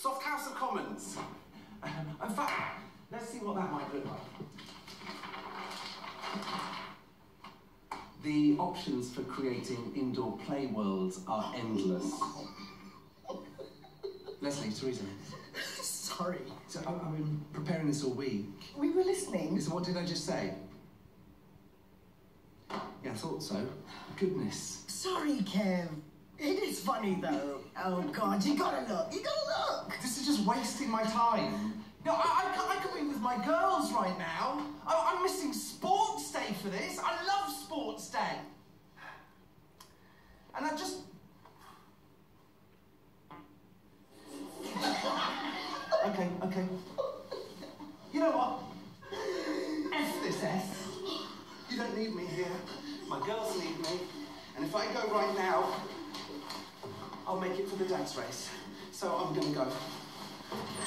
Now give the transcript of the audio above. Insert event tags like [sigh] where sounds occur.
Soft House of Commons. Um, in fact, let's see what that might look like. The options for creating indoor play worlds are endless. Leslie, Teresa. Sorry. So I- I've been preparing this all week. We were listening. So what did I just say? Yeah, I thought so. Goodness. Sorry, Kev. It is funny though. Oh God, you gotta look. You gotta look. This is just wasting my time. No, I, I, I could be with my girls right now. I, I'm missing sports day for this. I love sports day. And I just... [laughs] okay, okay. You know what? F this S. You don't need me here. My girls need me. And if I go right now, I'll make it for the dance race. So I'm gonna go. I'm